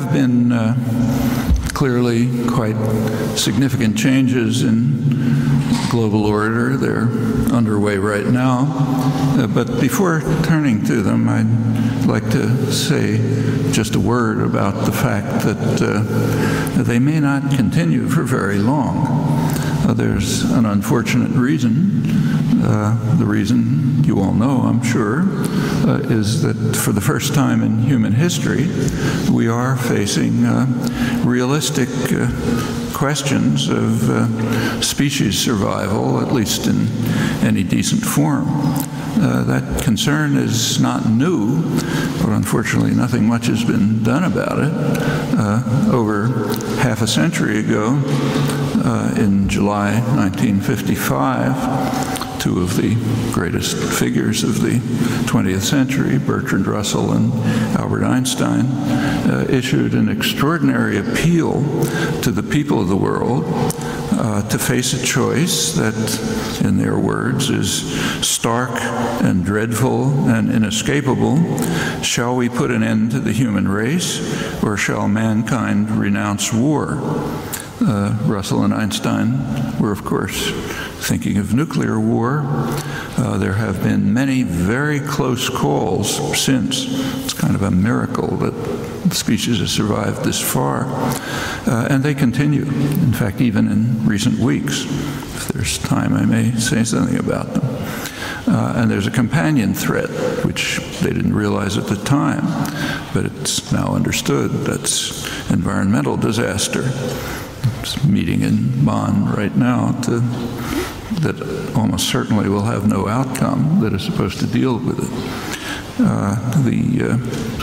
have been uh, clearly quite significant changes in global order. They're underway right now. Uh, but before turning to them, I'd like to say just a word about the fact that uh, they may not continue for very long. Uh, there's an unfortunate reason. Uh, the reason you all know, I'm sure, uh, is that for the first time in human history, we are facing uh, realistic questions of uh, species survival, at least in any decent form. Uh, that concern is not new, but unfortunately, nothing much has been done about it. Uh, over half a century ago, uh, in July 1955, two of the greatest figures of the 20th century, Bertrand Russell and Albert Einstein, uh, issued an extraordinary appeal to the people of the world uh, to face a choice that, in their words, is stark and dreadful and inescapable. Shall we put an end to the human race, or shall mankind renounce war? Uh, Russell and Einstein were, of course, thinking of nuclear war. Uh, there have been many very close calls since. It's kind of a miracle that the species has survived this far. Uh, and they continue. In fact, even in recent weeks. If there's time, I may say something about them. Uh, and there's a companion threat, which they didn't realize at the time, but it's now understood. That's environmental disaster. Meeting in Bonn right now to that almost certainly will have no outcome that is supposed to deal with it. Uh, the uh,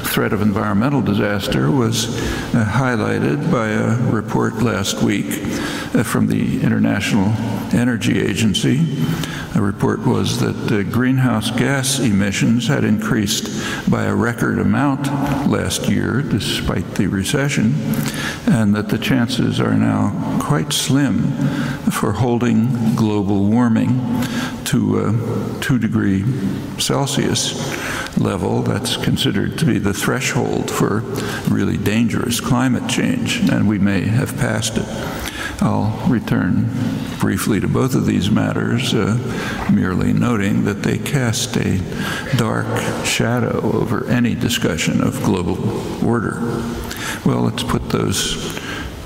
threat of environmental disaster was uh, highlighted by a report last week uh, from the International Energy Agency. The report was that uh, greenhouse gas emissions had increased by a record amount last year, despite the recession, and that the chances are now quite slim for holding global warming to a two degree Celsius level that's considered to be the threshold for really dangerous climate change, and we may have passed it. I'll return briefly to both of these matters, uh, merely noting that they cast a dark shadow over any discussion of global order. Well, let's put those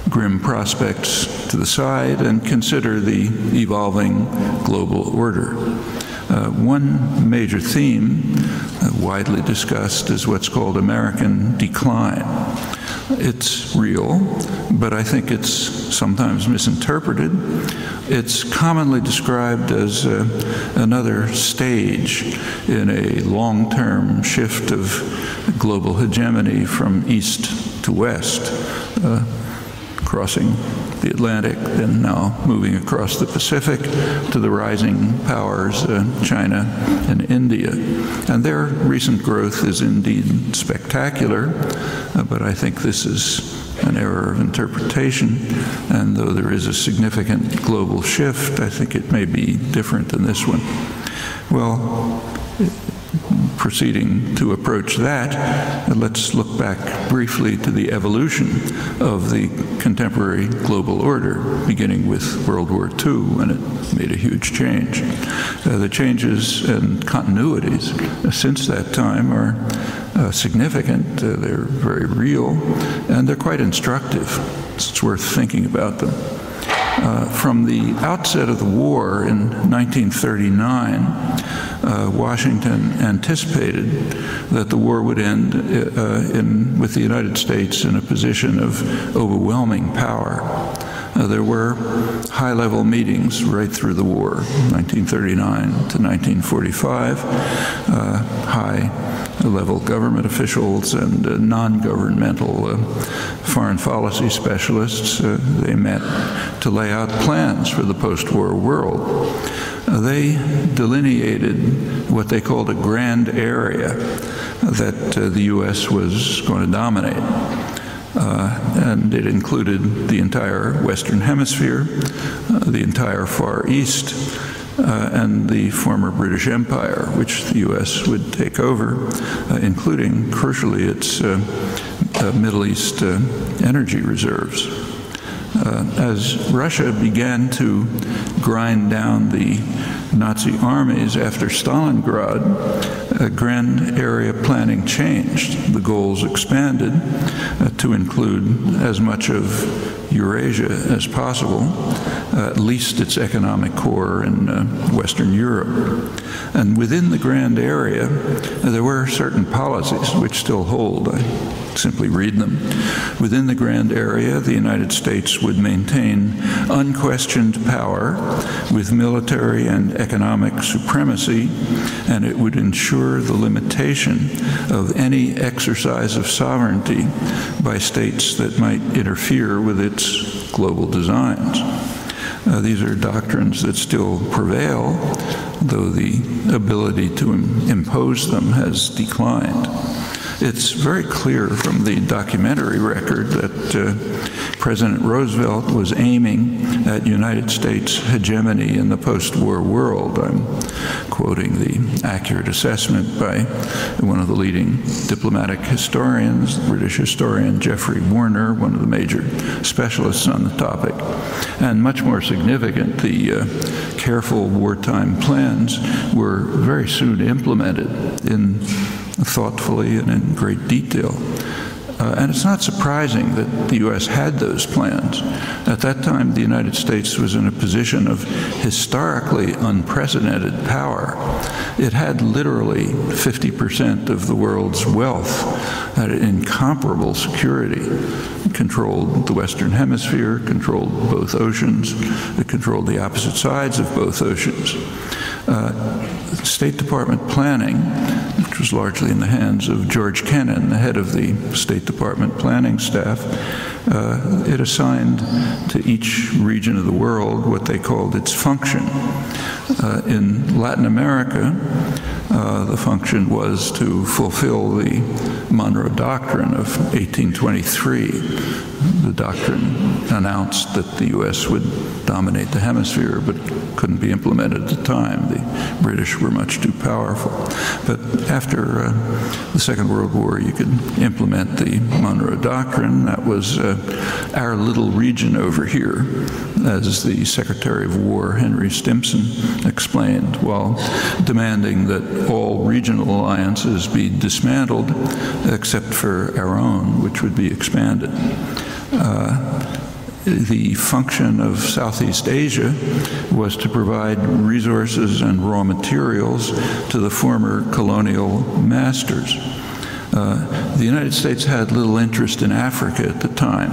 grim prospects to the side and consider the evolving global order. Uh, one major theme uh, widely discussed is what's called American decline. It's real, but I think it's sometimes misinterpreted. It's commonly described as uh, another stage in a long term shift of global hegemony from east to west. Uh, crossing the Atlantic, then now moving across the Pacific to the rising powers, uh, China and India. And their recent growth is indeed spectacular, uh, but I think this is an error of interpretation. And though there is a significant global shift, I think it may be different than this one. Well, proceeding to approach that, let's look back briefly to the evolution of the contemporary global order, beginning with World War II, when it made a huge change. Uh, the changes and continuities since that time are uh, significant, uh, they're very real, and they're quite instructive. It's worth thinking about them. Uh, from the outset of the war in 1939, uh, Washington anticipated that the war would end uh, in, with the United States in a position of overwhelming power. Uh, there were high level meetings right through the war, 1939 to 1945, uh, high level government officials and uh, non governmental uh, foreign policy specialists. Uh, they met to lay out plans for the post war world. Uh, they delineated what they called a grand area that the U.S. was going to dominate. Uh, and it included the entire Western Hemisphere, uh, the entire Far East, uh, and the former British Empire, which the U.S. would take over, uh, including, crucially, its uh, Middle East energy reserves. As Russia began to grind down the Nazi armies after Stalingrad, uh, grand area planning changed. The goals expanded uh, to include as much of Eurasia as possible, uh, at least its economic core in uh, Western Europe. And within the grand area, uh, there were certain policies which still hold. I simply read them. Within the grand area, the United States would maintain unquestioned power with military and economic supremacy, and it would ensure the limitation of any exercise of sovereignty by states that might interfere with its global designs. Uh, these are doctrines that still prevail, though the ability to Im impose them has declined. It's very clear from the documentary record that uh, President Roosevelt was aiming at United States hegemony in the post-war world. I'm quoting the accurate assessment by one of the leading diplomatic historians, British historian Geoffrey Warner, one of the major specialists on the topic. And much more significant, the uh, careful wartime plans were very soon implemented in thoughtfully and in great detail. Uh, and it's not surprising that the U.S. had those plans. At that time, the United States was in a position of historically unprecedented power. It had literally 50% of the world's wealth, had incomparable security, it controlled the Western Hemisphere, controlled both oceans, it controlled the opposite sides of both oceans. Uh, State Department planning, was largely in the hands of George Kennan, the head of the State Department planning staff, uh, it assigned to each region of the world what they called its function. Uh, in Latin America, uh, the function was to fulfill the Monroe Doctrine of 1823. The doctrine announced that the U.S. would dominate the hemisphere, but couldn't be implemented at the time. The British were much too powerful. But after uh, the Second World War, you could implement the Monroe Doctrine. That was uh, our little region over here, as the Secretary of War, Henry Stimson, explained, while demanding that all regional alliances be dismantled except for our own, which would be expanded. Uh, the function of Southeast Asia was to provide resources and raw materials to the former colonial masters. Uh, the United States had little interest in Africa at the time.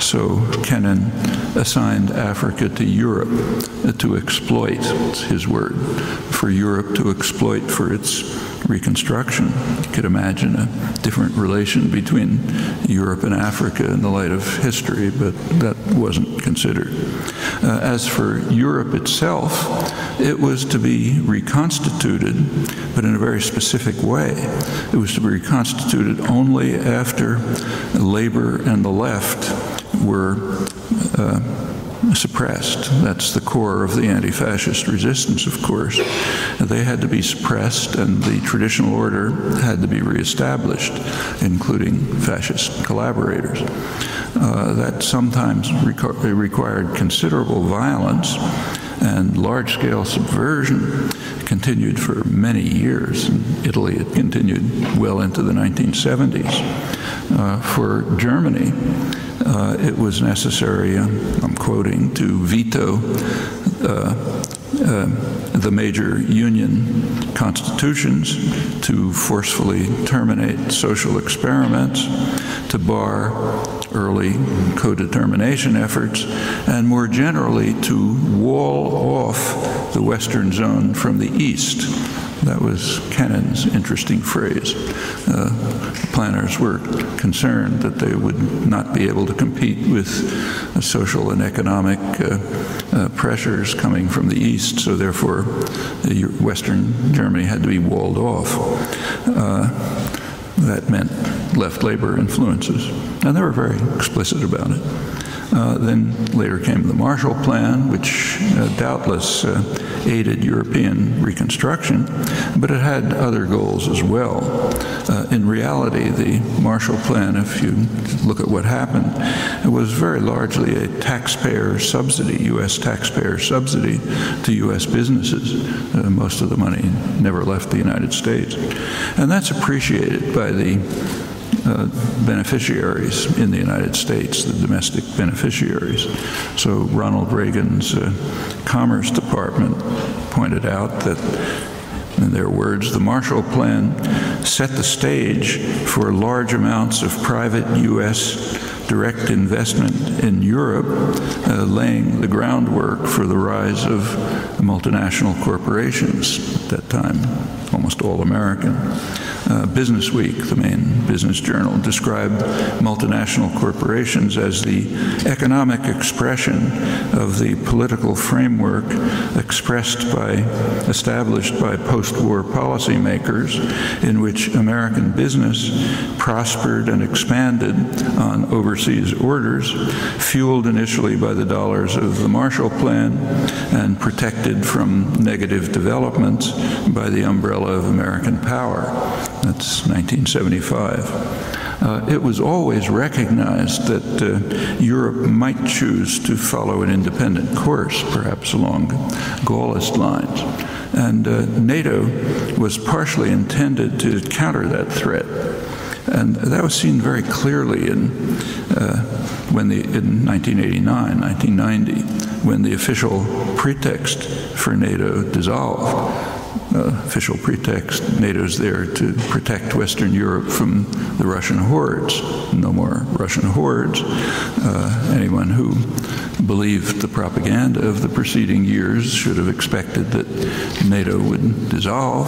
So Kennan assigned Africa to Europe to exploit, it's his word, for Europe to exploit for its reconstruction. You could imagine a different relation between Europe and Africa in the light of history, but that wasn't considered. Uh, as for Europe itself, it was to be reconstituted, but in a very specific way. It was to be reconstituted only after labor and the left were uh, suppressed. That's the core of the anti-fascist resistance, of course. They had to be suppressed, and the traditional order had to be reestablished, including fascist collaborators. Uh, that sometimes requ required considerable violence and large-scale subversion continued for many years. In Italy, it continued well into the 1970s. Uh, for Germany, uh, it was necessary, I'm quoting, to veto uh, uh, the major union constitutions, to forcefully terminate social experiments, to bar early co-determination efforts, and more generally to wall off the Western zone from the East that was Kennan's interesting phrase. Uh, planners were concerned that they would not be able to compete with social and economic uh, uh pressures coming from the east, so therefore Western Germany had to be walled off. Uh, that meant left labor influences, and they were very explicit about it. Uh, then later came the Marshall Plan, which uh, doubtless uh, aided European reconstruction, but it had other goals as well. Uh, in reality, the Marshall Plan, if you look at what happened, it was very largely a taxpayer subsidy, U.S. taxpayer subsidy to U.S. businesses. Uh, most of the money never left the United States. And that's appreciated by the uh, beneficiaries in the United States, the domestic beneficiaries. So Ronald Reagan's uh, Commerce Department pointed out that, in their words, the Marshall Plan set the stage for large amounts of private U.S. direct investment in Europe, uh, laying the groundwork for the rise of multinational corporations at that time, almost all American. Uh, Business Week, the main business journal, described multinational corporations as the economic expression of the political framework expressed by, established by post-war policymakers in which American business prospered and expanded on overseas orders, fueled initially by the dollars of the Marshall Plan and protected from negative developments by the umbrella of American power. That's 1975. Uh, it was always recognized that uh, Europe might choose to follow an independent course, perhaps along Gaullist lines. And uh, NATO was partially intended to counter that threat. And that was seen very clearly in, uh, when the, in 1989, 1990, when the official pretext for NATO dissolved official pretext. NATO's there to protect Western Europe from the Russian hordes. No more Russian hordes. Uh, anyone who believed the propaganda of the preceding years should have expected that NATO would dissolve.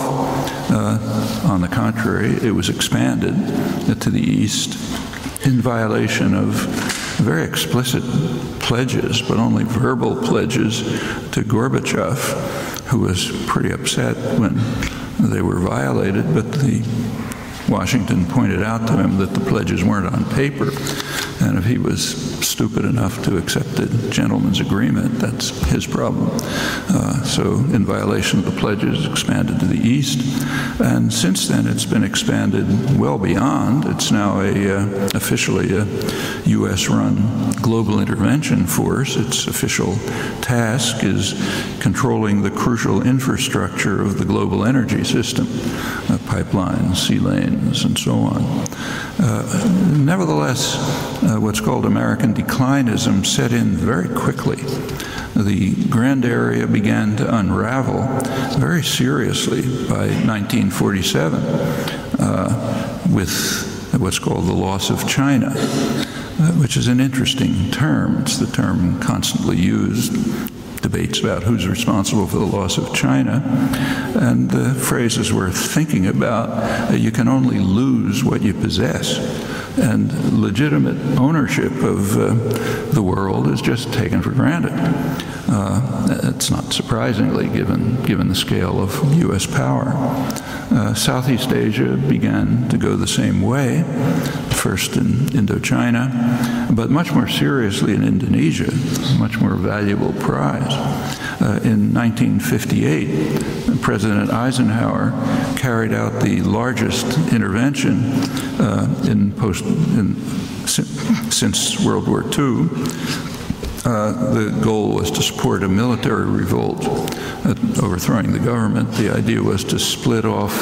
Uh, on the contrary, it was expanded to the east in violation of very explicit pledges, but only verbal pledges to Gorbachev who was pretty upset when they were violated, but the Washington pointed out to him that the pledges weren't on paper, and if he was stupid enough to accept a gentleman's agreement, that's his problem. Uh, so, in violation of the pledges, expanded to the east, and since then it's been expanded well beyond. It's now a uh, officially a U.S.-run global intervention force. Its official task is controlling the crucial infrastructure of the global energy system, uh, pipelines, sea lanes, and so on. Uh, nevertheless, uh, what's called American declinism set in very quickly. The Grand Area began to unravel very seriously by 1947 uh, with what's called the loss of China, uh, which is an interesting term. It's the term constantly used debates about who's responsible for the loss of China. And the phrase is worth thinking about. Uh, you can only lose what you possess and legitimate ownership of uh, the world is just taken for granted. Uh, it's not surprisingly given, given the scale of U.S. power. Uh, Southeast Asia began to go the same way, first in Indochina, but much more seriously in Indonesia, much more valuable prize. Uh, in 1958, President Eisenhower carried out the largest intervention uh, in post in, since World War II. Uh, the goal was to support a military revolt, uh, overthrowing the government. The idea was to split off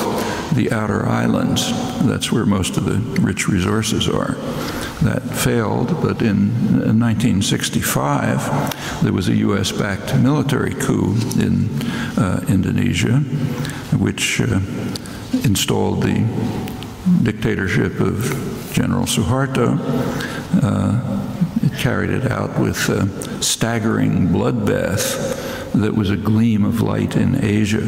the outer islands. That's where most of the rich resources are. That failed, but in 1965, there was a US backed military coup in uh, Indonesia, which uh, installed the dictatorship of General Suharto. Uh, it carried it out with a staggering bloodbath that was a gleam of light in Asia,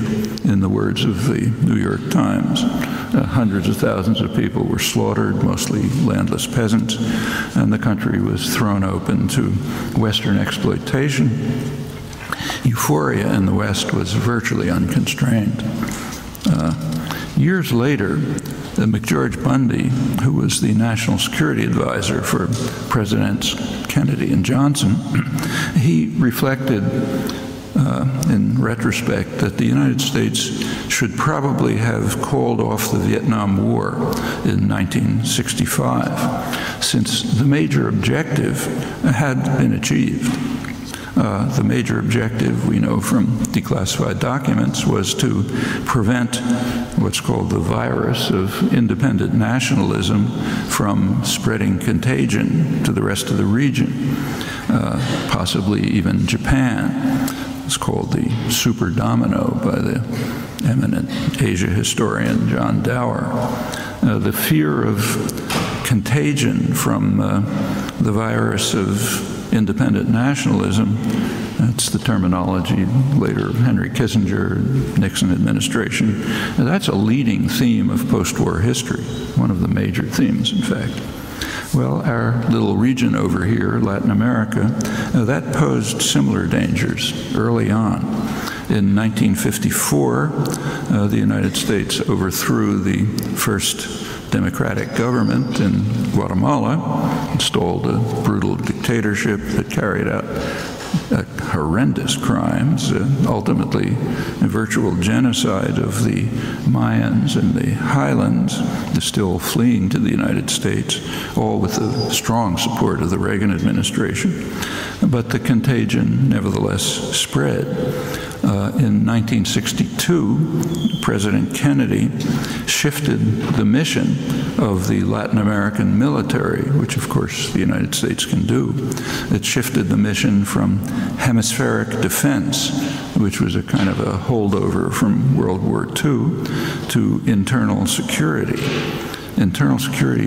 in the words of the New York Times. Uh, hundreds of thousands of people were slaughtered, mostly landless peasants, and the country was thrown open to Western exploitation. Euphoria in the West was virtually unconstrained. Uh, years later, uh, McGeorge Bundy, who was the national security advisor for Presidents Kennedy and Johnson, he reflected uh, in retrospect that the United States should probably have called off the Vietnam War in 1965, since the major objective had been achieved. Uh, the major objective we know from declassified documents was to prevent what's called the virus of independent nationalism from spreading contagion to the rest of the region, uh, possibly even Japan. It's called the super domino by the eminent Asia historian John Dower. Uh, the fear of contagion from uh, the virus of independent nationalism. That's the terminology later of Henry Kissinger, Nixon administration. That's a leading theme of post-war history, one of the major themes, in fact. Well, our little region over here, Latin America, that posed similar dangers early on. In 1954, uh, the United States overthrew the first democratic government in Guatemala, installed a brutal dictatorship that carried out uh, horrendous crimes, uh, ultimately a virtual genocide of the Mayans and the highlands, still fleeing to the United States, all with the strong support of the Reagan administration. But the contagion nevertheless spread. Uh, in 1962, President Kennedy shifted the mission of the Latin American military, which of course the United States can do. It shifted the mission from hemispheric defense, which was a kind of a holdover from World War II, to internal security. Internal security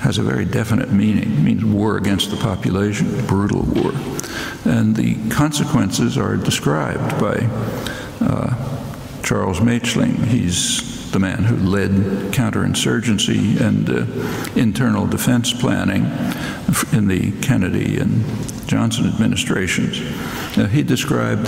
has a very definite meaning. It means war against the population, brutal war. And the consequences are described by uh, Charles Maechling. He's the man who led counterinsurgency and uh, internal defense planning in the Kennedy and Johnson administrations. Now, he described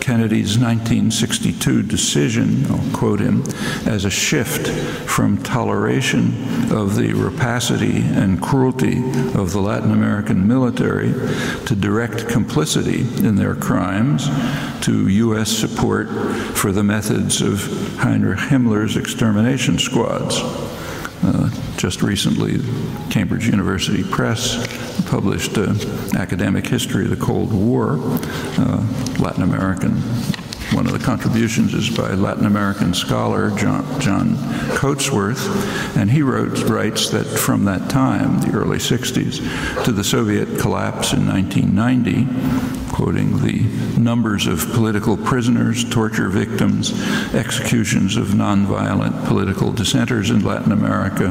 Kennedy's 1962 decision, I'll quote him, as a shift from toleration of the rapacity and cruelty of the Latin American military to direct complicity in their crimes, to U.S. support for the methods of Heinrich Himmler's extermination squads. Uh, just recently, Cambridge University Press published an academic history of the Cold War, uh, Latin American. One of the contributions is by Latin American scholar John, John Coatsworth, and he wrote, writes that from that time, the early 60s, to the Soviet collapse in 1990, quoting the numbers of political prisoners, torture victims, executions of nonviolent political dissenters in Latin America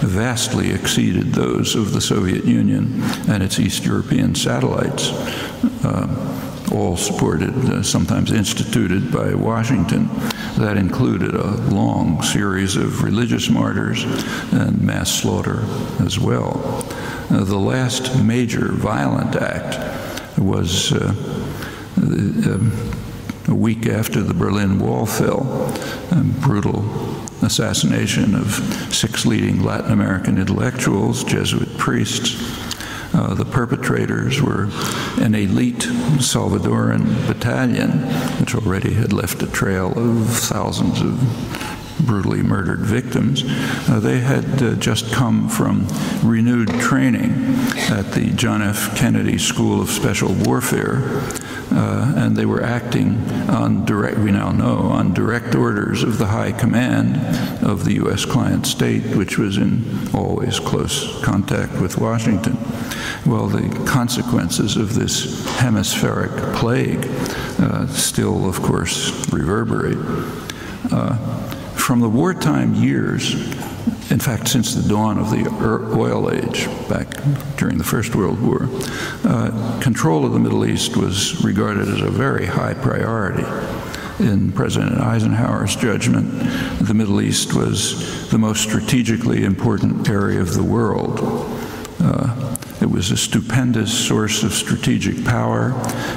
vastly exceeded those of the Soviet Union and its East European satellites. Uh, all supported, uh, sometimes instituted by Washington. That included a long series of religious martyrs and mass slaughter as well. Uh, the last major violent act was uh, um, a week after the Berlin Wall fell, a brutal assassination of six leading Latin American intellectuals, Jesuit priests. Uh, the perpetrators were an elite Salvadoran battalion, which already had left a trail of thousands of brutally murdered victims, uh, they had uh, just come from renewed training at the John F. Kennedy School of Special Warfare. Uh, and they were acting on direct, we now know, on direct orders of the high command of the U.S. client state, which was in always close contact with Washington. Well, the consequences of this hemispheric plague uh, still, of course, reverberate. Uh, from the wartime years, in fact, since the dawn of the oil age, back during the First World War, uh, control of the Middle East was regarded as a very high priority. In President Eisenhower's judgment, the Middle East was the most strategically important area of the world. Uh, was a stupendous source of strategic power,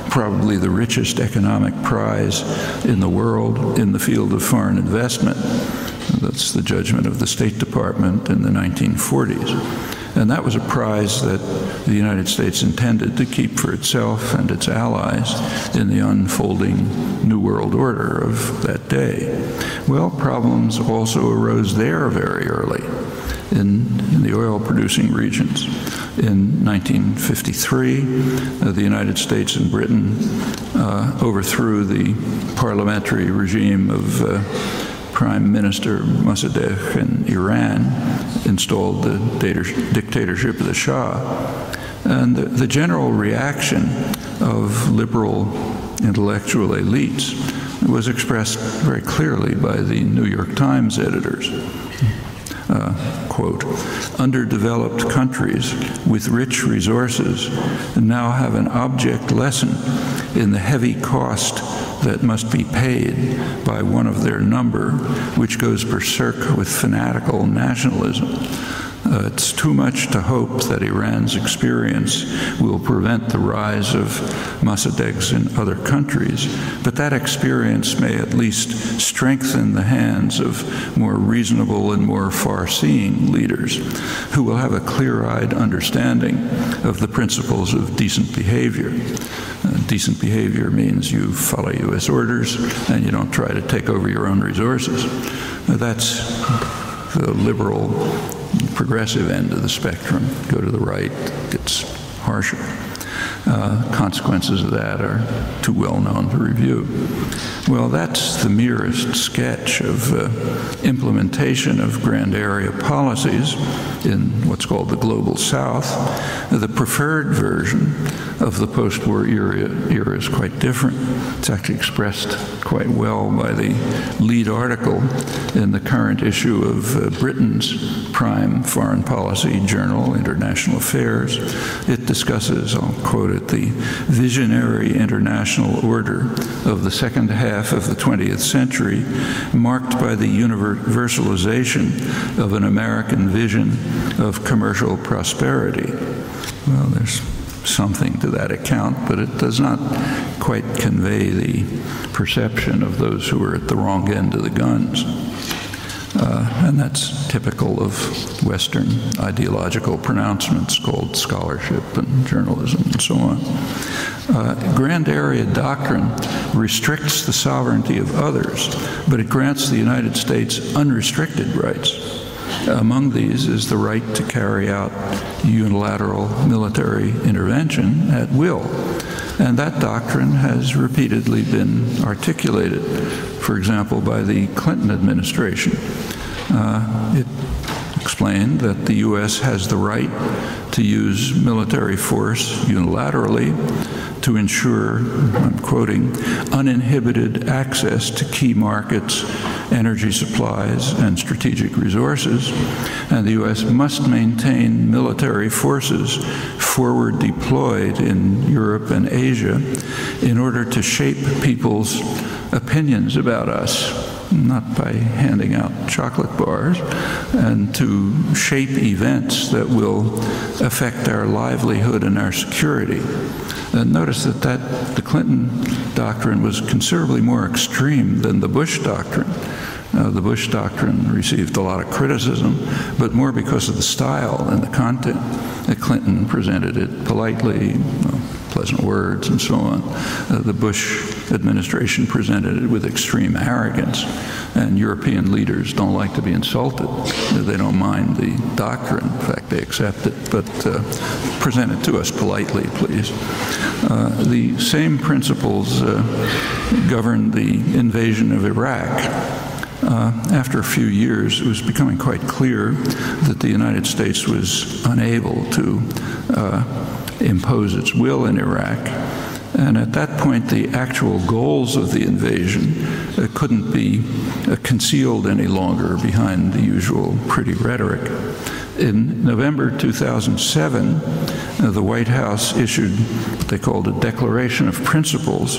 probably the richest economic prize in the world in the field of foreign investment. That's the judgment of the State Department in the 1940s. And that was a prize that the United States intended to keep for itself and its allies in the unfolding New World Order of that day. Well, problems also arose there very early in, in the oil producing regions. In 1953, uh, the United States and Britain uh, overthrew the parliamentary regime of uh, Prime Minister Mossadegh in Iran installed the dictatorship of the Shah. And the, the general reaction of liberal intellectual elites was expressed very clearly by the New York Times editors. Uh, quote, underdeveloped countries with rich resources now have an object lesson in the heavy cost that must be paid by one of their number, which goes berserk with fanatical nationalism. Uh, it's too much to hope that Iran's experience will prevent the rise of Mossadeghs in other countries, but that experience may at least strengthen the hands of more reasonable and more far seeing leaders who will have a clear eyed understanding of the principles of decent behavior. Uh, decent behavior means you follow U.S. orders and you don't try to take over your own resources. Uh, that's the liberal progressive end of the spectrum. Go to the right, gets harsher. Uh, consequences of that are too well known to review. Well, that's the merest sketch of uh, implementation of grand area policies in what's called the Global South. The preferred version of the post war era, era is quite different. It's actually expressed quite well by the lead article in the current issue of uh, Britain's prime foreign policy journal, International Affairs. It discusses, I'll quote it, the visionary international order of the second half of the 20th century, marked by the universalization of an American vision of commercial prosperity. Well, there's something to that account, but it does not quite convey the perception of those who are at the wrong end of the guns. Uh, and that's typical of Western ideological pronouncements called scholarship and journalism and so on. Uh, grand area doctrine restricts the sovereignty of others, but it grants the United States unrestricted rights. Among these is the right to carry out unilateral military intervention at will. And that doctrine has repeatedly been articulated, for example, by the Clinton administration. Uh, it explained that the U.S. has the right to use military force unilaterally to ensure, I'm quoting, uninhibited access to key markets, energy supplies, and strategic resources. And the U.S. must maintain military forces forward deployed in Europe and Asia in order to shape people's opinions about us not by handing out chocolate bars, and to shape events that will affect our livelihood and our security. And notice that, that the Clinton doctrine was considerably more extreme than the Bush doctrine. Uh, the Bush doctrine received a lot of criticism, but more because of the style and the content. That Clinton presented it politely, well, words, and so on. Uh, the Bush administration presented it with extreme arrogance, and European leaders don't like to be insulted. They don't mind the doctrine. In fact, they accept it, but uh, present it to us politely, please. Uh, the same principles uh, govern the invasion of Iraq. Uh, after a few years, it was becoming quite clear that the United States was unable to uh, impose its will in Iraq. And at that point, the actual goals of the invasion uh, couldn't be uh, concealed any longer behind the usual pretty rhetoric. In November 2007, uh, the White House issued what they called a Declaration of Principles,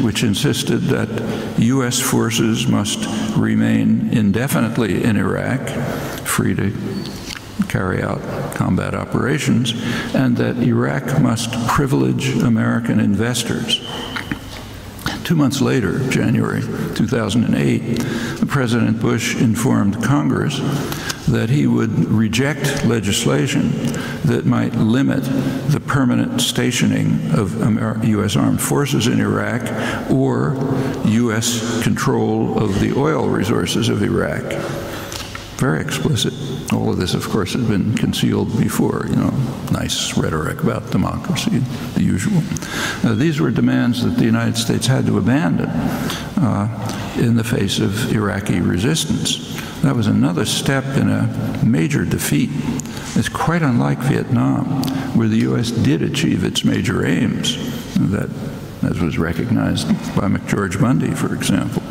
which insisted that U.S. forces must remain indefinitely in Iraq, free to carry out combat operations, and that Iraq must privilege American investors Two months later, January 2008, President Bush informed Congress that he would reject legislation that might limit the permanent stationing of Amer U.S. armed forces in Iraq or U.S. control of the oil resources of Iraq. Very explicit. All of this, of course, has been concealed before, you know, nice rhetoric about democracy, the usual. Uh, these were demands that the United States had to abandon uh, in the face of Iraqi resistance. That was another step in a major defeat. It's quite unlike Vietnam, where the U.S. did achieve its major aims, that, as was recognized by McGeorge Bundy, for example.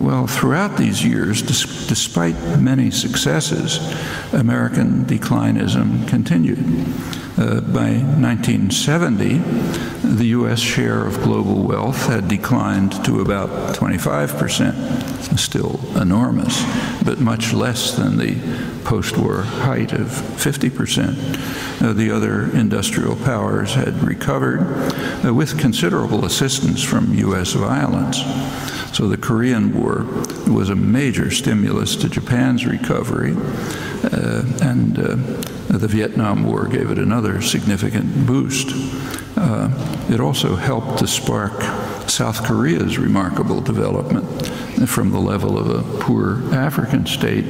Well, throughout these years, despite many successes, American declinism continued. Uh, by 1970, the U.S. share of global wealth had declined to about 25 percent, still enormous, but much less than the post-war height of 50 percent. Uh, the other industrial powers had recovered uh, with considerable assistance from U.S. violence. So the Korean War was a major stimulus to Japan's recovery, uh, and uh, the Vietnam War gave it another significant boost. Uh, it also helped to spark South Korea's remarkable development from the level of a poor African state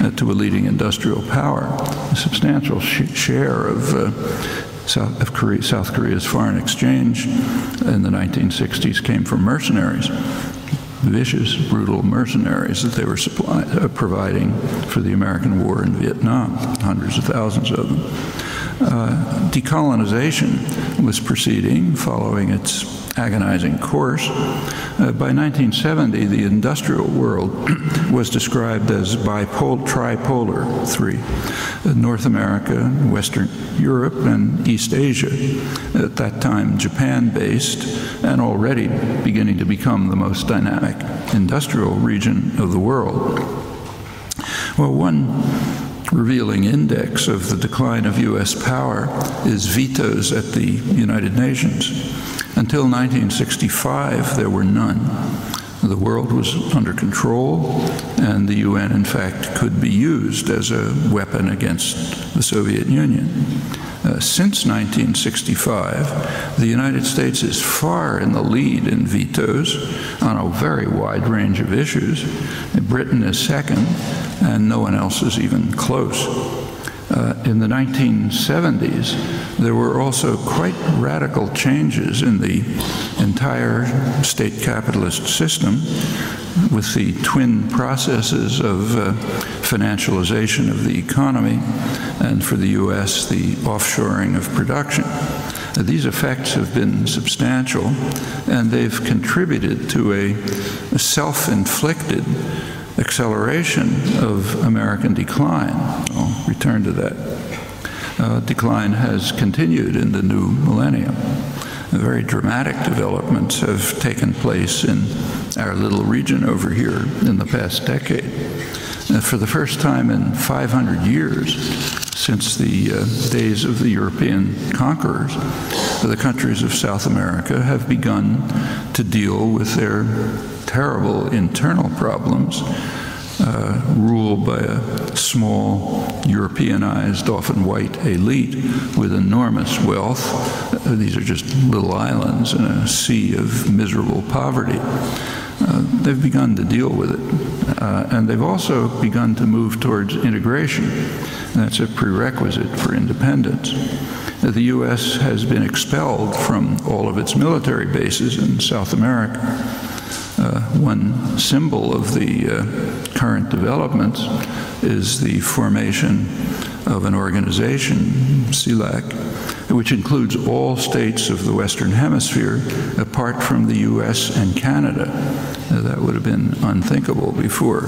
uh, to a leading industrial power. A substantial sh share of uh, South, of Korea, South Korea's foreign exchange in the 1960s came from mercenaries vicious, brutal mercenaries that they were supply, uh, providing for the American war in Vietnam, hundreds of thousands of them. Uh, decolonization was proceeding following its agonizing course. Uh, by 1970, the industrial world was described as bipolar, tripolar, three uh, North America, Western Europe, and East Asia. At that time, Japan based and already beginning to become the most dynamic industrial region of the world. Well, one revealing index of the decline of U.S. power is vetoes at the United Nations. Until 1965, there were none. The world was under control, and the UN, in fact, could be used as a weapon against the Soviet Union. Uh, since 1965, the United States is far in the lead in vetoes on a very wide range of issues. Britain is second, and no one else is even close. Uh, in the 1970s, there were also quite radical changes in the entire state capitalist system with the twin processes of uh, financialization of the economy and for the U.S., the offshoring of production. Uh, these effects have been substantial and they've contributed to a, a self inflicted acceleration of American decline. I'll return to that. Uh, decline has continued in the new millennium. Very dramatic developments have taken place in our little region over here in the past decade. Uh, for the first time in 500 years, since the uh, days of the European conquerors, the countries of South America have begun to deal with their terrible internal problems uh, ruled by a small, Europeanized, often white elite with enormous wealth. Uh, these are just little islands in a sea of miserable poverty. Uh, they've begun to deal with it. Uh, and they've also begun to move towards integration. That's a prerequisite for independence. Uh, the U.S. has been expelled from all of its military bases in South America. Uh, one symbol of the uh, current developments is the formation of an organization, CELAC, which includes all states of the Western Hemisphere apart from the US and Canada. That would have been unthinkable before.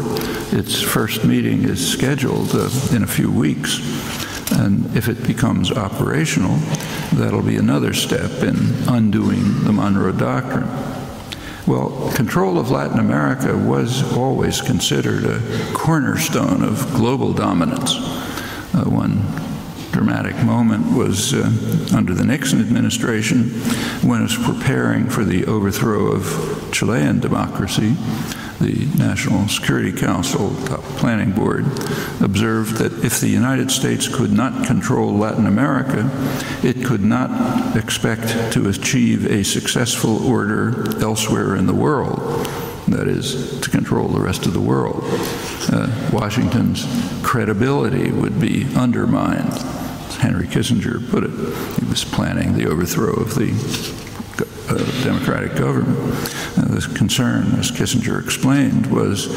Its first meeting is scheduled uh, in a few weeks. And if it becomes operational, that'll be another step in undoing the Monroe Doctrine. Well, control of Latin America was always considered a cornerstone of global dominance. Uh, one dramatic moment was uh, under the Nixon administration when it was preparing for the overthrow of Chilean democracy. The National Security Council top planning board observed that if the United States could not control Latin America, it could not expect to achieve a successful order elsewhere in the world that is, to control the rest of the world. Uh, Washington's credibility would be undermined. Henry Kissinger put it, he was planning the overthrow of the uh, democratic government. Uh, the concern, as Kissinger explained, was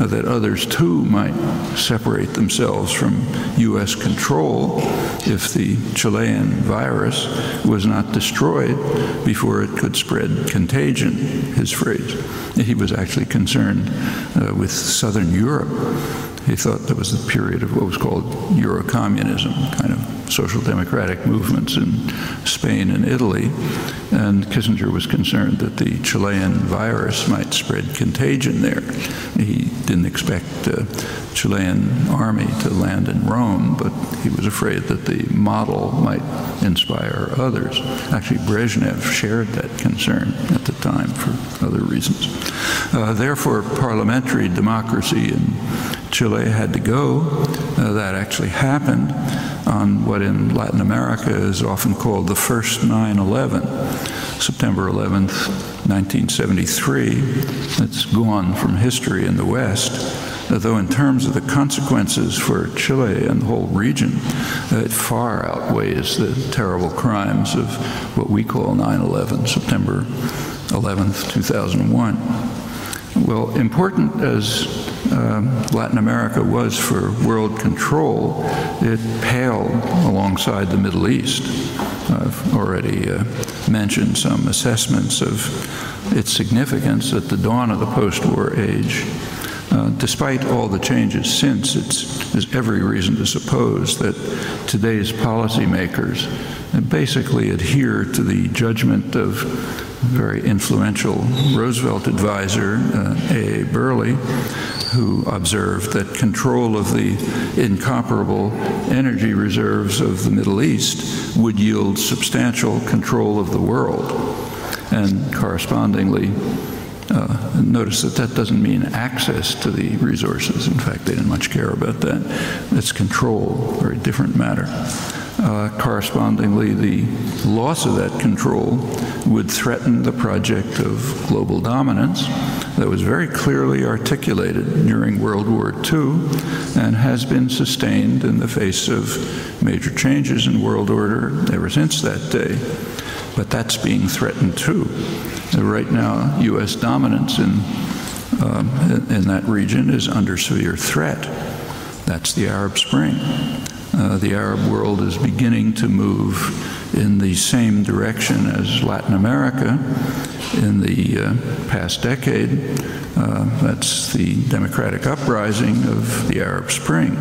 uh, that others too might separate themselves from U.S. control if the Chilean virus was not destroyed before it could spread contagion, his phrase. He was actually concerned uh, with Southern Europe. He thought there was the period of what was called Eurocommunism, kind of social democratic movements in Spain and Italy. And Kissinger was concerned that the Chilean virus might spread contagion there. He didn't expect the Chilean army to land in Rome, but he was afraid that the model might inspire others. Actually, Brezhnev shared that concern at the time for other reasons. Uh, therefore, parliamentary democracy in Chile had to go. Uh, that actually happened on what in Latin America is often called the first 9 11, September 11th, 1973. that's gone from history in the West. Though, in terms of the consequences for Chile and the whole region, it far outweighs the terrible crimes of what we call 9 11, September 11th, 2001. Well, important as um, Latin America was for world control, it paled alongside the Middle East. I've already uh, mentioned some assessments of its significance at the dawn of the post war age. Uh, despite all the changes since, there's every reason to suppose that today's policymakers basically adhere to the judgment of very influential Roosevelt advisor, uh, A. Berle, who observed that control of the incomparable energy reserves of the Middle East would yield substantial control of the world. And correspondingly, uh, notice that that doesn't mean access to the resources. In fact, they didn't much care about that. It's control, very different matter. Uh, correspondingly, the loss of that control would threaten the project of global dominance that was very clearly articulated during World War II and has been sustained in the face of major changes in world order ever since that day. But that's being threatened too. Right now, U.S. dominance in, um, in that region is under severe threat. That's the Arab Spring. Uh, the Arab world is beginning to move in the same direction as Latin America in the uh, past decade. Uh, that's the democratic uprising of the Arab Spring.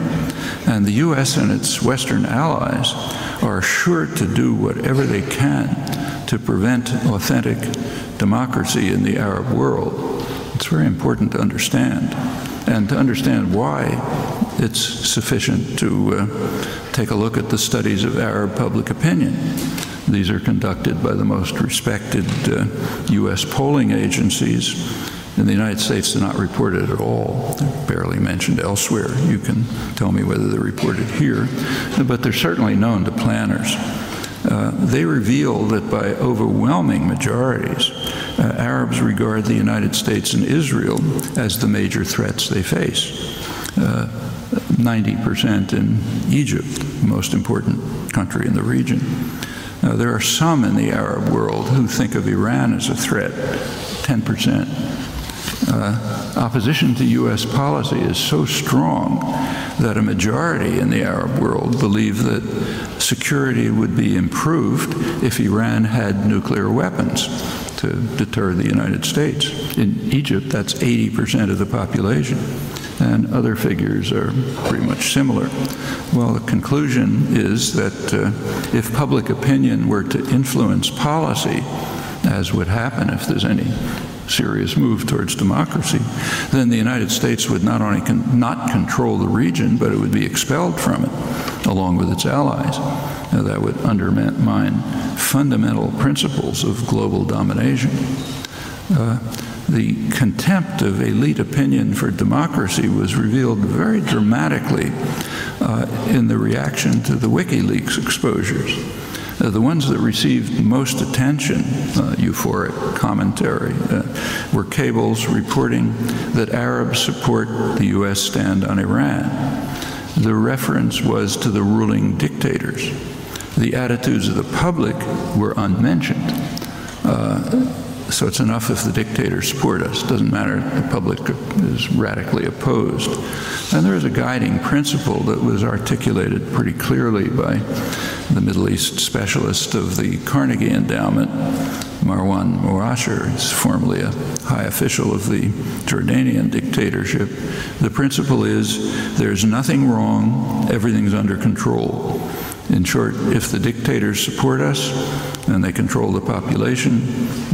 And the U.S. and its Western allies are sure to do whatever they can to prevent authentic democracy in the Arab world. It's very important to understand and to understand why it's sufficient to uh, take a look at the studies of Arab public opinion. These are conducted by the most respected uh, U.S. polling agencies. In the United States, they're not reported at all. They're barely mentioned elsewhere. You can tell me whether they're reported here, but they're certainly known to planners. Uh, they reveal that by overwhelming majorities, uh, Arabs regard the United States and Israel as the major threats they face. Uh, 90% in Egypt, the most important country in the region. Uh, there are some in the Arab world who think of Iran as a threat, 10%. Uh, opposition to U.S. policy is so strong that a majority in the Arab world believe that security would be improved if Iran had nuclear weapons to deter the United States. In Egypt, that's 80% of the population and other figures are pretty much similar. Well, the conclusion is that uh, if public opinion were to influence policy, as would happen if there's any serious move towards democracy, then the United States would not only con not control the region, but it would be expelled from it, along with its allies. Now, that would undermine fundamental principles of global domination. Uh, the contempt of elite opinion for democracy was revealed very dramatically uh, in the reaction to the WikiLeaks exposures. Uh, the ones that received most attention, uh, euphoric commentary, uh, were cables reporting that Arabs support the U.S. stand on Iran. The reference was to the ruling dictators. The attitudes of the public were unmentioned. So it's enough if the dictators support us. Doesn't matter if the public is radically opposed. And there is a guiding principle that was articulated pretty clearly by the Middle East specialist of the Carnegie Endowment, Marwan Muasher. He's formerly a high official of the Jordanian dictatorship. The principle is there's nothing wrong, everything's under control. In short, if the dictators support us and they control the population,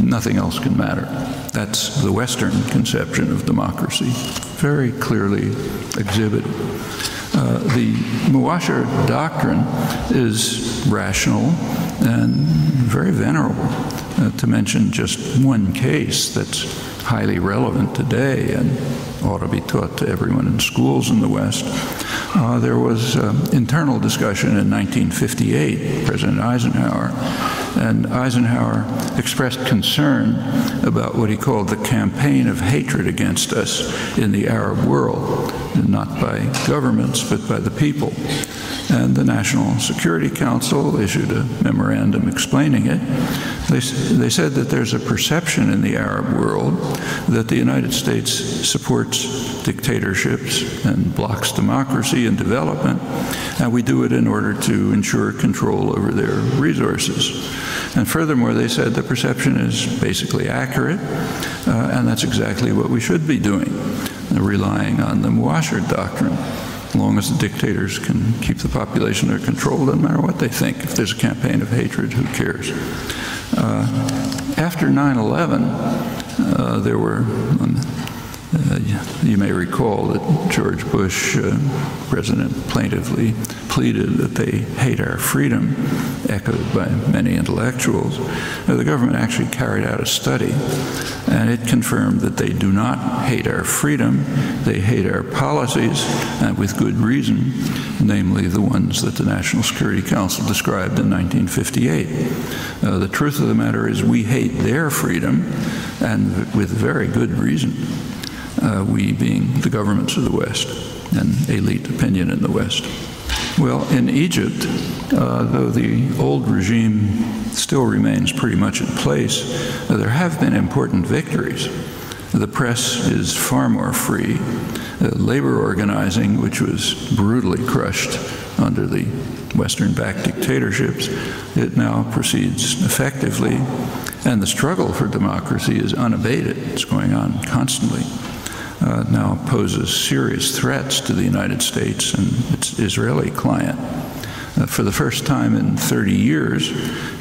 nothing else can matter. That's the Western conception of democracy, very clearly exhibited. Uh, the Muasher doctrine is rational and very venerable, uh, to mention just one case that's highly relevant today and ought to be taught to everyone in schools in the West. Uh, there was uh, internal discussion in 1958, President Eisenhower, and Eisenhower expressed concern about what he called the campaign of hatred against us in the Arab world, not by governments, but by the people. And the National Security Council issued a memorandum explaining it. They, they said that there's a perception in the Arab world that the United States supports dictatorships and blocks democracy and development, and we do it in order to ensure control over their resources. And furthermore, they said the perception is basically accurate, uh, and that's exactly what we should be doing, relying on the Muasher doctrine. As long as the dictators can keep the population under control, doesn't matter what they think. If there's a campaign of hatred, who cares? Uh, after 9 11, uh, there were uh, you may recall that George Bush, uh, President, plaintively pleaded that they hate our freedom, echoed by many intellectuals. Uh, the government actually carried out a study, and it confirmed that they do not hate our freedom, they hate our policies, and with good reason, namely the ones that the National Security Council described in 1958. Uh, the truth of the matter is we hate their freedom, and with very good reason uh, we being the governments of the West and elite opinion in the West. Well, in Egypt, uh, though the old regime still remains pretty much in place, uh, there have been important victories. The press is far more free. Uh, labor organizing, which was brutally crushed under the Western backed dictatorships, it now proceeds effectively. And the struggle for democracy is unabated, it's going on constantly uh, now poses serious threats to the United States and its Israeli client. Uh, for the first time in 30 years,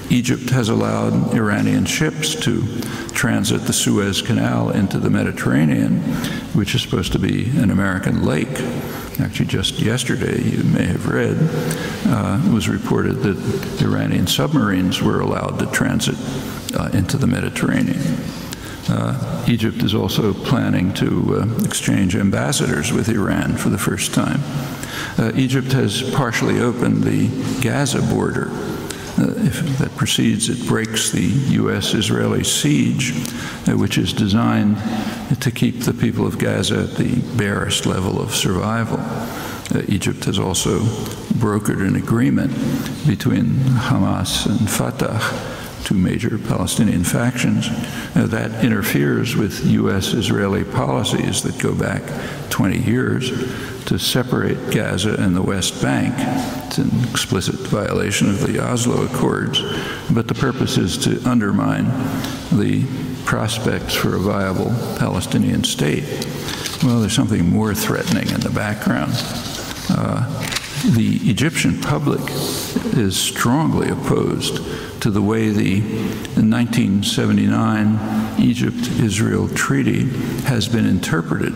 Egypt has allowed Iranian ships to transit the Suez Canal into the Mediterranean, which is supposed to be an American lake. Actually, just yesterday, you may have read, uh, it was reported that Iranian submarines were allowed to transit uh, into the Mediterranean. Uh, Egypt is also planning to uh, exchange ambassadors with Iran for the first time. Uh, Egypt has partially opened the Gaza border. Uh, if that proceeds, it breaks the U.S. Israeli siege, uh, which is designed to keep the people of Gaza at the barest level of survival. Uh, Egypt has also brokered an agreement between Hamas and Fatah two major Palestinian factions, uh, that interferes with U.S. Israeli policies that go back 20 years to separate Gaza and the West Bank. It's an explicit violation of the Oslo Accords, but the purpose is to undermine the prospects for a viable Palestinian state. Well, there's something more threatening in the background. Uh, the Egyptian public is strongly opposed to the way the 1979 Egypt Israel Treaty has been interpreted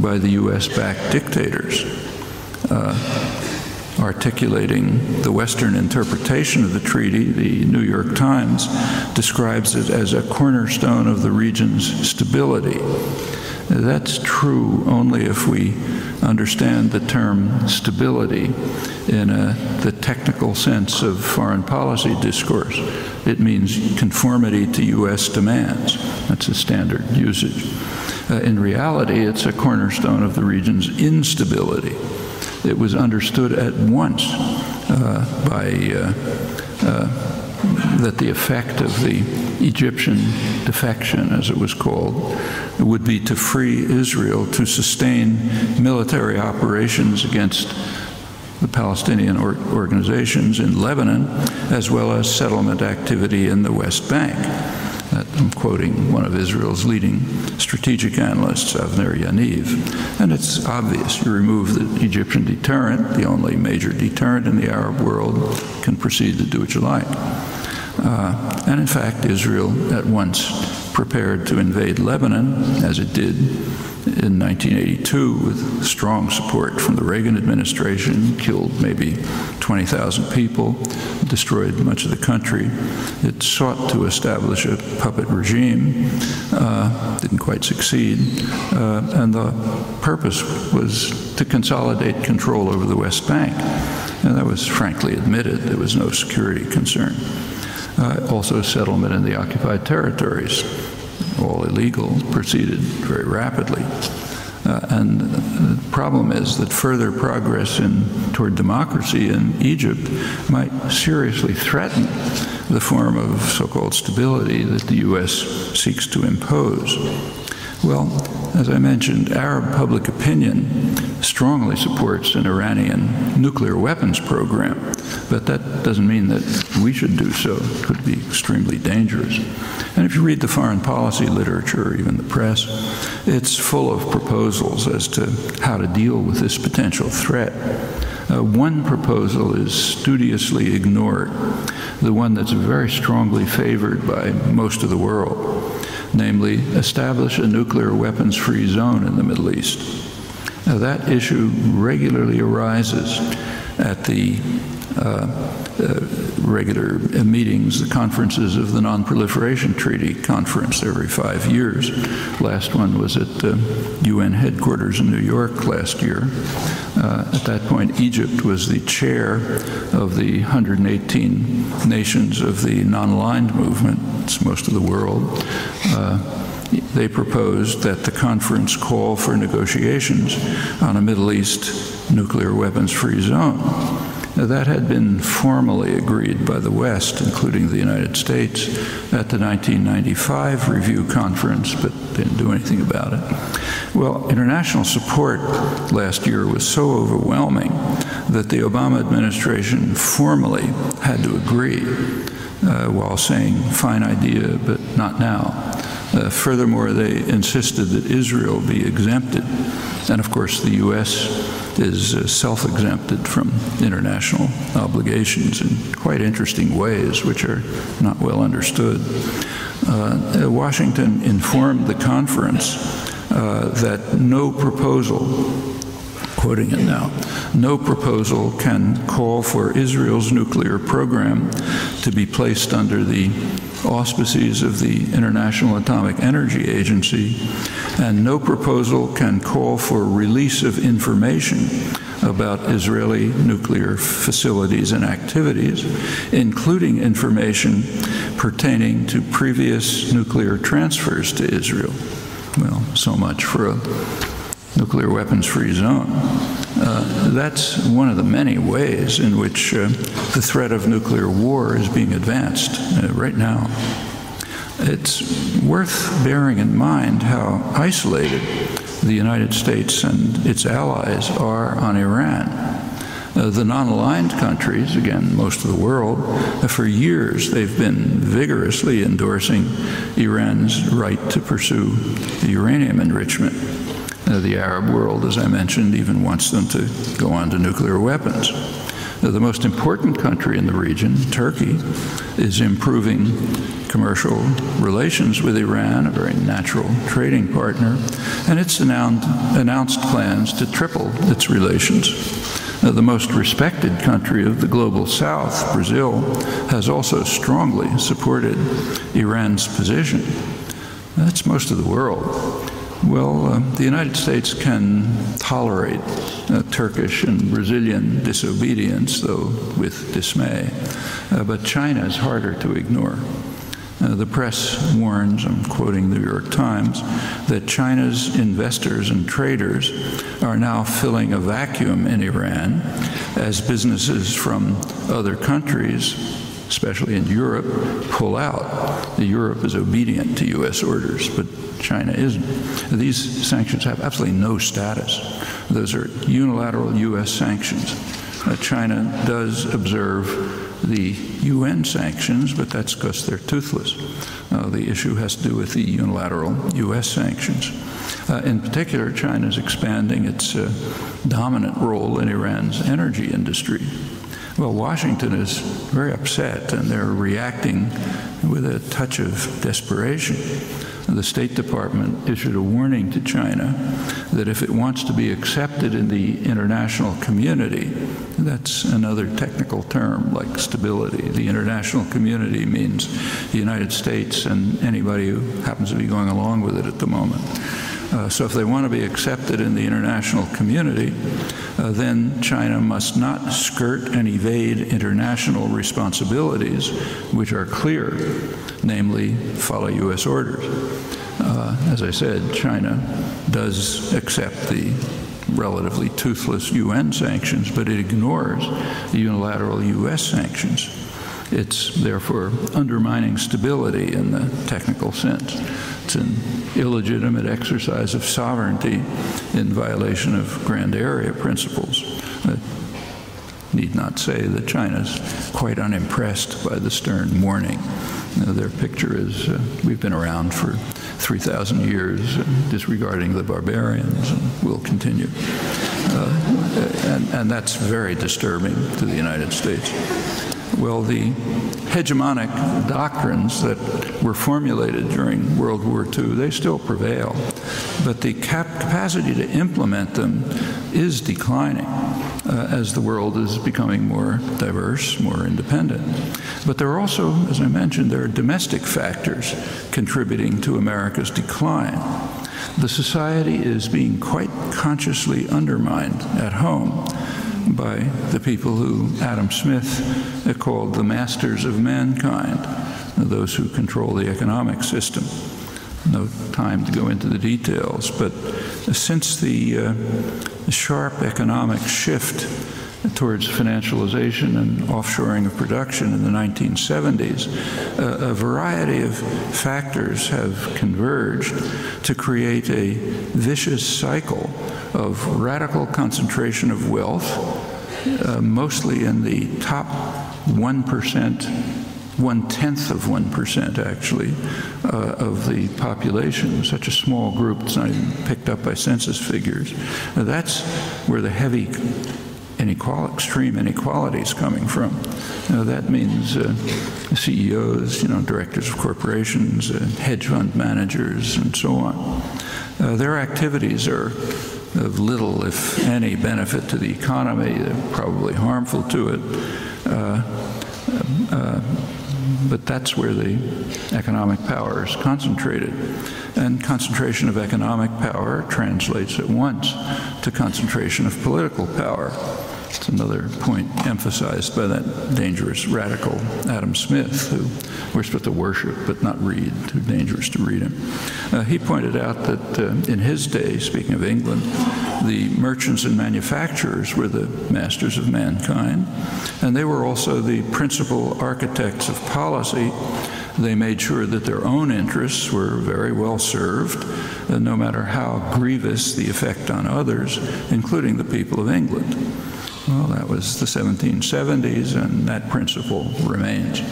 by the US backed dictators. Uh, articulating the Western interpretation of the treaty, the New York Times describes it as a cornerstone of the region's stability. That's true only if we understand the term stability in a, the technical sense of foreign policy discourse. It means conformity to U.S. demands. That's a standard usage. Uh, in reality, it's a cornerstone of the region's instability. It was understood at once uh, by uh, uh that the effect of the Egyptian defection, as it was called, would be to free Israel to sustain military operations against the Palestinian or organizations in Lebanon, as well as settlement activity in the West Bank. I'm quoting one of Israel's leading strategic analysts, Avner Yaniv. And it's obvious. You remove the Egyptian deterrent, the only major deterrent in the Arab world, can proceed to do what you like. Uh, and in fact, Israel at once prepared to invade Lebanon, as it did in 1982 with strong support from the Reagan administration, killed maybe 20,000 people, destroyed much of the country. It sought to establish a puppet regime, uh, didn't quite succeed, uh, and the purpose was to consolidate control over the West Bank. And that was frankly admitted, there was no security concern uh, also settlement in the occupied territories, all illegal, proceeded very rapidly. Uh, and the problem is that further progress in, toward democracy in Egypt might seriously threaten the form of so-called stability that the U.S. seeks to impose. Well, as I mentioned, Arab public opinion strongly supports an Iranian nuclear weapons program, but that doesn't mean that we should do so. It could be extremely dangerous. And if you read the foreign policy literature or even the press, it's full of proposals as to how to deal with this potential threat. Uh, one proposal is studiously ignored, the one that's very strongly favored by most of the world namely, establish a nuclear weapons free zone in the Middle East. Now, that issue regularly arises at the uh, uh, regular meetings, the conferences of the Non-Proliferation Treaty Conference every five years. Last one was at the UN headquarters in New York last year. Uh, at that point, Egypt was the chair of the 118 nations of the non-aligned movement. Most of the world. Uh, they proposed that the conference call for negotiations on a Middle East nuclear weapons free zone. Now, that had been formally agreed by the West, including the United States, at the 1995 review conference, but didn't do anything about it. Well, international support last year was so overwhelming that the Obama administration formally had to agree uh, while saying, fine idea, but not now. Uh, furthermore, they insisted that Israel be exempted. And of course, the U.S. is uh, self exempted from international obligations in quite interesting ways, which are not well understood. Uh, Washington informed the conference uh, that no proposal quoting it now. No proposal can call for Israel's nuclear program to be placed under the auspices of the International Atomic Energy Agency, and no proposal can call for release of information about Israeli nuclear facilities and activities, including information pertaining to previous nuclear transfers to Israel. Well, so much for a nuclear weapons free zone. Uh, that's one of the many ways in which uh, the threat of nuclear war is being advanced uh, right now. It's worth bearing in mind how isolated the United States and its allies are on Iran. Uh, the non aligned countries, again, most of the world, uh, for years they've been vigorously endorsing Iran's right to pursue uranium enrichment. Uh, the Arab world, as I mentioned, even wants them to go on to nuclear weapons. The most important country in the region, Turkey, is improving commercial relations with Iran, a very natural trading partner, and it's announced, announced plans to triple its relations. The most respected country of the global south, Brazil, has also strongly supported Iran's position. That's most of the world. Well, uh, the United States can tolerate uh, Turkish and Brazilian disobedience, though with dismay. Uh, but China is harder to ignore. Uh, the press warns, I'm quoting the New York Times, that China's investors and traders are now filling a vacuum in Iran as businesses from other countries, especially in Europe, pull out. The Europe is obedient to U.S. orders, but China isn't. These sanctions have absolutely no status. Those are unilateral U.S. sanctions. Uh, China does observe the UN sanctions, but that's because they're toothless. Uh, the issue has to do with the unilateral U.S. sanctions. Uh, in particular, China is expanding its uh, dominant role in Iran's energy industry. Well, Washington is very upset, and they're reacting with a touch of desperation the State Department issued a warning to China that if it wants to be accepted in the international community, that's another technical term like stability. The international community means the United States and anybody who happens to be going along with it at the moment. Uh, so if they want to be accepted in the international community, uh, then China must not skirt and evade international responsibilities, which are clear, namely follow U.S. orders. Uh, as I said, China does accept the relatively toothless UN sanctions, but it ignores the unilateral U.S. sanctions. It's therefore undermining stability in the technical sense. It's an illegitimate exercise of sovereignty in violation of grand area principles. I need not say that China's quite unimpressed by the stern warning. You know, their picture is uh, we've been around for 3,000 years, uh, disregarding the barbarians, and we'll continue. Uh, and, and that's very disturbing to the United States. Well, the hegemonic doctrines that were formulated during World War II, they still prevail, but the cap capacity to implement them is declining uh, as the world is becoming more diverse, more independent. But there are also, as I mentioned, there are domestic factors contributing to America's decline. The society is being quite consciously undermined at home by the people who Adam Smith called the masters of mankind, those who control the economic system. No time to go into the details, but since the, uh, sharp economic shift towards financialization and offshoring of production in the 1970s, uh, a variety of factors have converged to create a vicious cycle of radical concentration of wealth, uh, mostly in the top 1%, one tenth of 1% actually, uh, of the population, such a small group, it's not even picked up by census figures. Now that's where the heavy inequality, extreme inequality is coming from. Know, that means uh, CEOs, you know, directors of corporations, uh, hedge fund managers, and so on. Uh, their activities are of little, if any, benefit to the economy. Probably harmful to it. Uh, uh, but that's where the economic power is concentrated. And concentration of economic power translates at once to concentration of political power. It's another point emphasized by that dangerous radical Adam Smith, who we're supposed to worship but not read, too dangerous to read him. Uh, he pointed out that uh, in his day, speaking of England, the merchants and manufacturers were the masters of mankind, and they were also the principal architects of policy they made sure that their own interests were very well served, no matter how grievous the effect on others, including the people of England. Well, that was the 1770s, and that principle remains.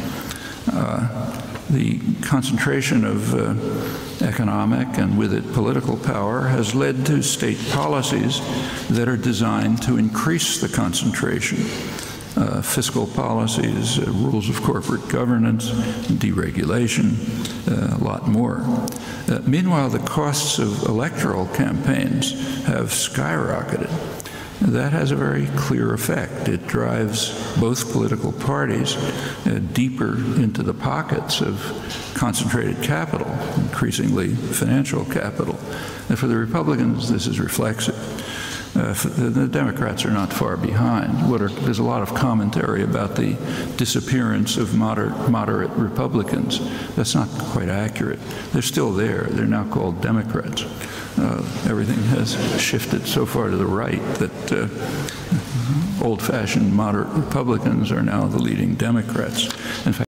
Uh, the concentration of uh, economic and with it political power has led to state policies that are designed to increase the concentration. Uh, fiscal policies, uh, rules of corporate governance, deregulation, uh, a lot more. Uh, meanwhile, the costs of electoral campaigns have skyrocketed. That has a very clear effect. It drives both political parties uh, deeper into the pockets of concentrated capital, increasingly financial capital. And for the Republicans, this is reflexive. Uh, the Democrats are not far behind. Are, there's a lot of commentary about the disappearance of moderate, moderate Republicans. That's not quite accurate. They're still there. They're now called Democrats everything has shifted so far to the right that uh, old-fashioned moderate Republicans are now the leading Democrats. In fact,